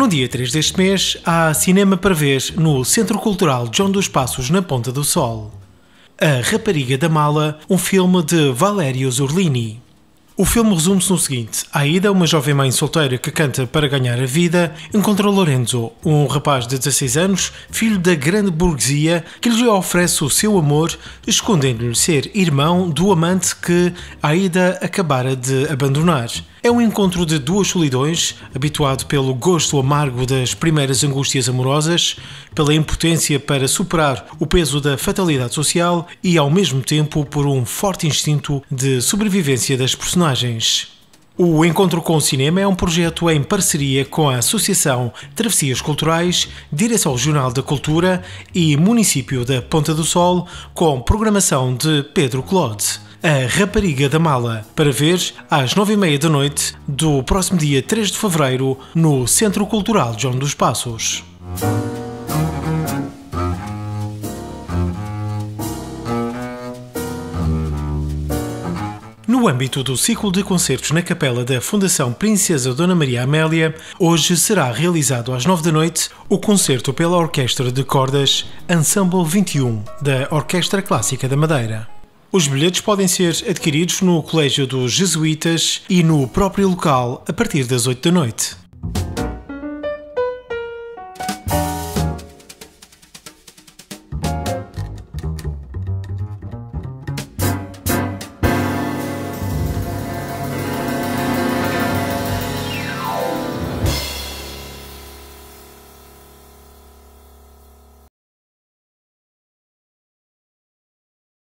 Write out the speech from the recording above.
No dia 3 deste mês, há cinema para ver no Centro Cultural João dos Passos, na Ponta do Sol. A Rapariga da Mala, um filme de Valério Zurlini. O filme resume-se no seguinte: Aida, uma jovem mãe solteira que canta para ganhar a vida, encontra Lorenzo, um rapaz de 16 anos, filho da grande burguesia, que lhe oferece o seu amor, escondendo-lhe ser irmão do amante que Aida acabara de abandonar. É um encontro de duas solidões, habituado pelo gosto amargo das primeiras angústias amorosas, pela impotência para superar o peso da fatalidade social e, ao mesmo tempo, por um forte instinto de sobrevivência das personagens. O Encontro com o Cinema é um projeto em parceria com a Associação Travessias Culturais, Direção Regional da Cultura e Município da Ponta do Sol, com programação de Pedro Claude. A Rapariga da Mala, para ver às nove e meia da noite do próximo dia 3 de fevereiro no Centro Cultural João dos Passos. No âmbito do ciclo de concertos na capela da Fundação Princesa Dona Maria Amélia, hoje será realizado às nove da noite o concerto pela Orquestra de Cordas Ensemble 21 da Orquestra Clássica da Madeira. Os bilhetes podem ser adquiridos no Colégio dos Jesuítas e no próprio local a partir das 8 da noite.